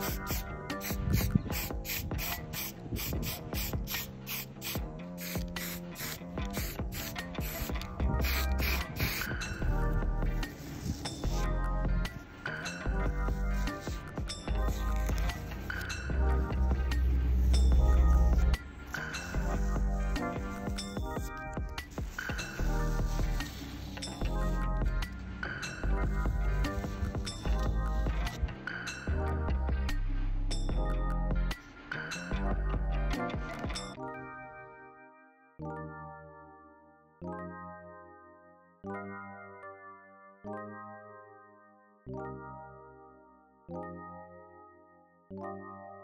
podcast. Thank you.